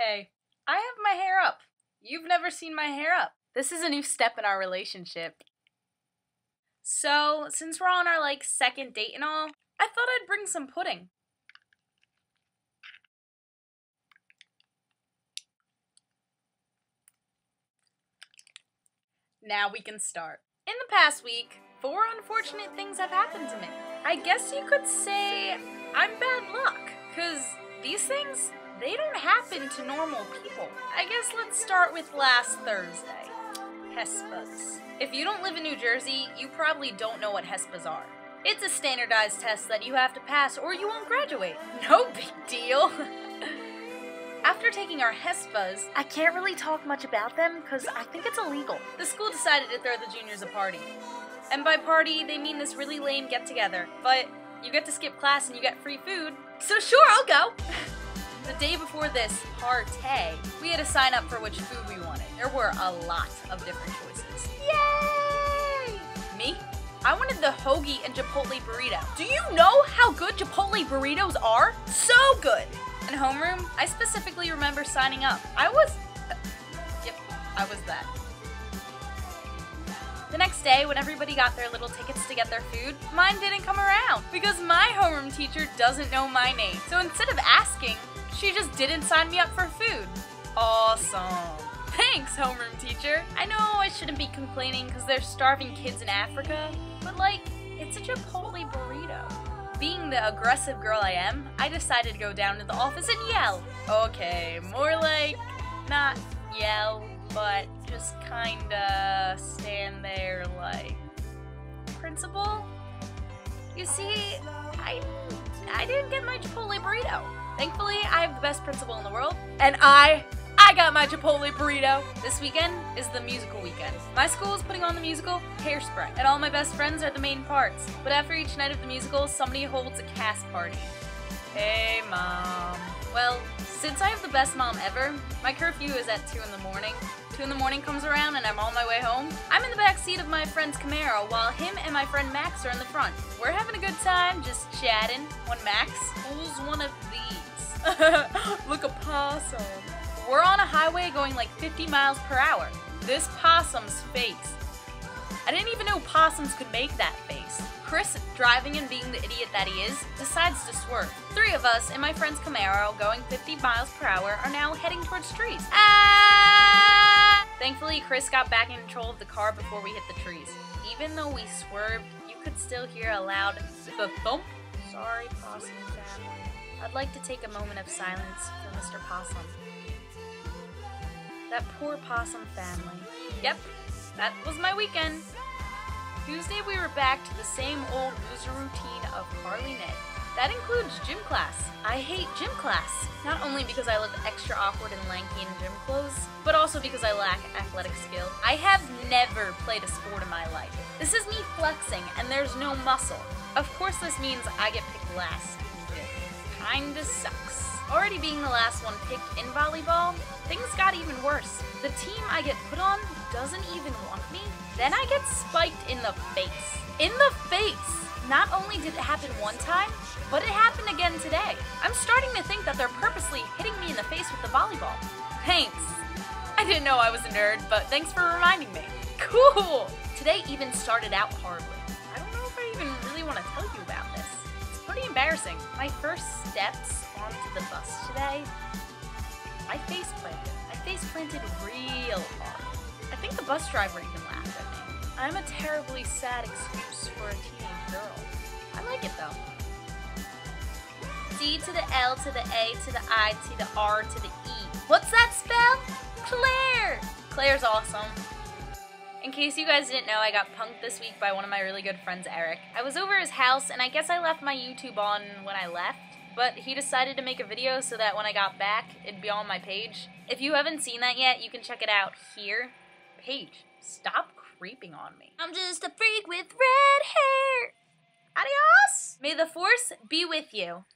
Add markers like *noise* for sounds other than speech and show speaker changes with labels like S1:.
S1: Hey, I have my hair up. You've never seen my hair up. This is a new step in our relationship. So, since we're on our like second date and all, I thought I'd bring some pudding. Now we can start. In the past week, four unfortunate things have happened to me. I guess you could say I'm bad luck, because these things, they don't happen to normal people. I guess let's start with last Thursday. HSPAs. If you don't live in New Jersey, you probably don't know what HSPAs are. It's a standardized test that you have to pass or you won't graduate. *laughs* No big deal. *laughs* After taking our HSPAs, I can't really talk much about them because I think it's illegal. The school decided to throw the juniors a party. And by party, they mean this really lame get together. But you get to skip class and you get free food. So sure, I'll go. *laughs* the day before this party, we had to sign up for which food we wanted. There were a lot of different choices. Yay! Me? I wanted the hoagie and Chipotle burrito. Do you know how good Chipotle burritos are? So good! In homeroom, I specifically remember signing up. I was. Uh, yep, I was that. The next day, when everybody got their little tickets to get their food, mine didn't come around because my homeroom teacher doesn't know my name. So instead of asking, she just didn't sign me up for food. Awesome. Thanks, homeroom teacher. I know I shouldn't be complaining because there's starving kids in Africa, but like, it's a Chipotle burrito. Being the aggressive girl I am, I decided to go down to the office and yell. Okay, more like not yell, but just kinda stand there like principal. You see, I I didn't get my Chipotle burrito. Thankfully, I have the best principal in the world, and I I got my Chipotle burrito. This weekend is the musical weekend. My school is putting on the musical Hairspray, and all my best friends are the main parts. But after each night of the musical, somebody holds a cast party. Hey, mom. Well, since I have the best mom ever, my curfew is at 2 in the morning. 2 in the morning comes around and I'm on my way home. I'm in the back seat of my friend's Camaro while him and my friend Max are in the front. We're having a good time, just chatting, when Max pulls one of these. *laughs* Look, a possum. We're on a highway going like 50 miles per hour. This possum's face. I didn't even know possums could make that face. Chris, driving and being the idiot that he is, decides to swerve. Three of us in my friend's Camaro, going 50 miles per hour, are now heading towards trees. Ah! Thankfully, Chris got back in control of the car before we hit the trees. Even though we swerved, you could still hear a loud thump. Sorry, possum family. I'd like to take a moment of silence for Mr. Possum. That poor possum family. Yep, that was my weekend. Tuesday we were back to the same old loser routine of Carly Ned. That includes gym class. I hate gym class. Not only because I look extra awkward and lanky in gym clothes, but also because I lack athletic skill. I have never played a sport in my life. This is me flexing and there's no muscle. Of course this means I get picked last. Kinda sucks. Already being the last one picked in volleyball, things got even worse. The team I get put on doesn't even want me. Then I get spiked in the face. In the face! Not only did it happen one time, but it happened again today. I'm starting to think that they're purposely hitting me in the face with the volleyball. Thanks. I didn't know I was a nerd, but thanks for reminding me. Cool! Today even started out horribly. I don't know if I even really want to tell you about pretty embarrassing. My first steps onto the bus today, I face planted. I face planted real hard. I think the bus driver even laughed at me. I'm a terribly sad excuse for a teenage girl. I like it though. D to the L to the A to the I to the R to the E. What's that spell? Claire! Claire's awesome. In case you guys didn't know, I got punked this week by one of my really good friends, Eric. I was over his house, and I guess I left my YouTube on when I left, but he decided to make a video so that when I got back, it'd be on my page. If you haven't seen that yet, you can check it out here. Paige, stop creeping on me. I'm just a freak with red hair. Adios! May the force be with you.